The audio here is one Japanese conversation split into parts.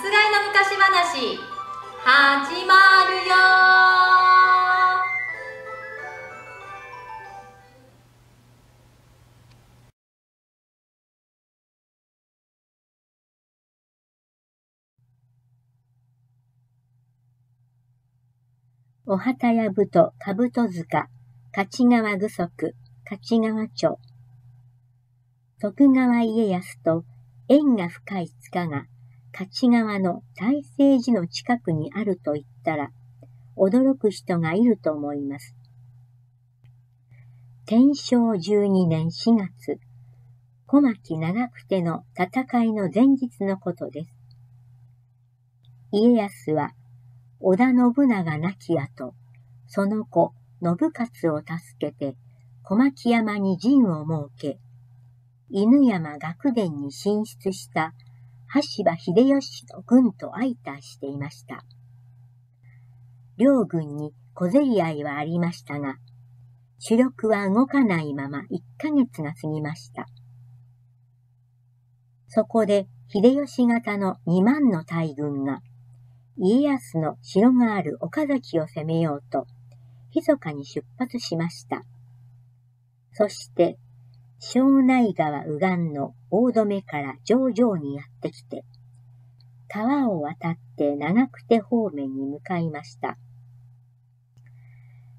すがいの昔話。始まるよ。お旗やぶとかぶと塚、勝川具足、勝川町。徳川家康と縁が深い塚が勝川の大聖寺の近くにあると言ったら、驚く人がいると思います。天正十二年4月、小牧長久手の戦いの前日のことです。家康は、織田信長亡き後、その子、信勝を助けて、小牧山に陣を設け、犬山学殿に進出した羽柴秀吉の軍と相対していました。両軍に小競り合いはありましたが、主力は動かないまま一ヶ月が過ぎました。そこで秀吉型の二万の大軍が、家康の城がある岡崎を攻めようと、密かに出発しました。そして庄内川右岸の大止めから上々にやってきて、川を渡って長久手方面に向かいました。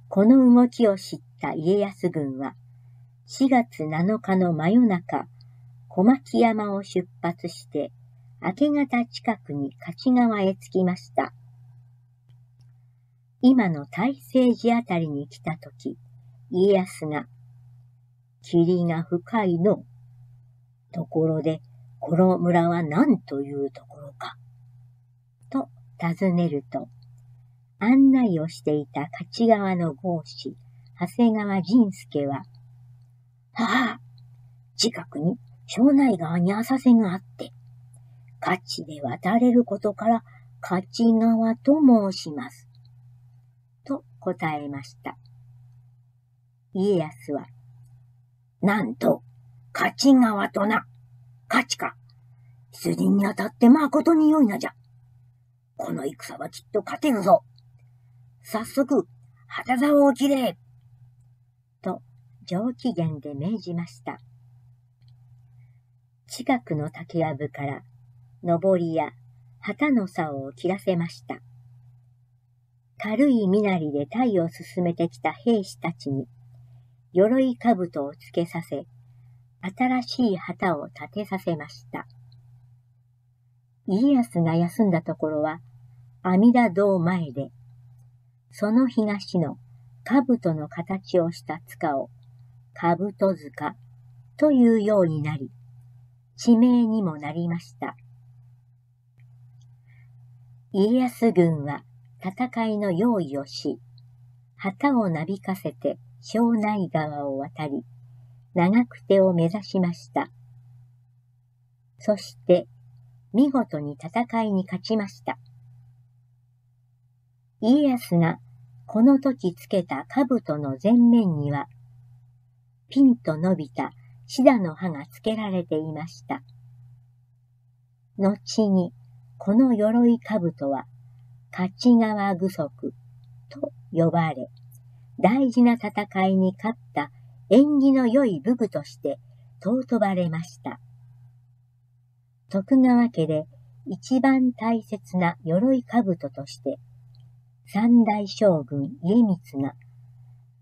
この動きを知った家康軍は、4月7日の真夜中、小牧山を出発して、明け方近くに勝川へ着きました。今の大聖寺あたりに来たとき、家康が霧が深いの。ところで、この村は何というところか。と尋ねると、案内をしていた勝川の豪士、長谷川仁介は、はあ、近くに庄内川に浅瀬があって、勝ちで渡れることから勝川と申します。と答えました。家康は、なんと、勝ち川とな、勝ちか。出陣にあたって誠に良いなじゃ。この戦はきっと勝てるぞ。早速、旗竿を切れ。と、上機嫌で命じました。近くの竹やぶから、上りや旗の竿を切らせました。軽い身なりで隊を進めてきた兵士たちに、鎧兜をつけさせ、新しい旗を立てさせました。家康が休んだところは、阿弥陀堂前で、その東の兜の形をした塚を、兜塚というようになり、地名にもなりました。家康軍は戦いの用意をし、旗をなびかせて庄内川を渡り、長久手を目指しました。そして、見事に戦いに勝ちました。家康がこの時つけた兜の前面には、ピンと伸びたシダの葉がつけられていました。後に、この鎧兜は、勝川具足と呼ばれ、大事な戦いに勝った縁起の良い武具として尊ばれました。徳川家で一番大切な鎧兜として、三代将軍家光が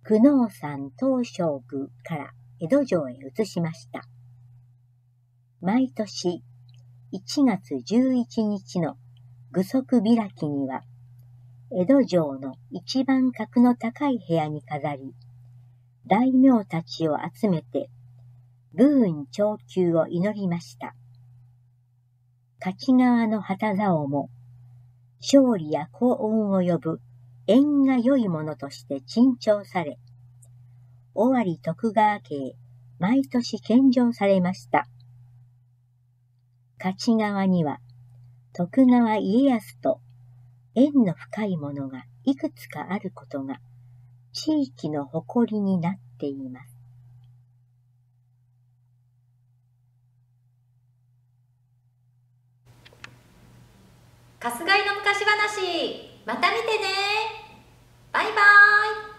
久能山東照宮から江戸城へ移しました。毎年1月11日の具足開きには江戸城の一番格の高い部屋に飾り、大名たちを集めて、武運長久を祈りました。勝川の旗竿も、勝利や幸運を呼ぶ縁が良いものとして珍重され、尾張徳川家へ毎年献上されました。勝川には、徳川家康と縁の深いものがいくつかあることが地域の誇りになっています。春日井の昔話また見てねバイバイ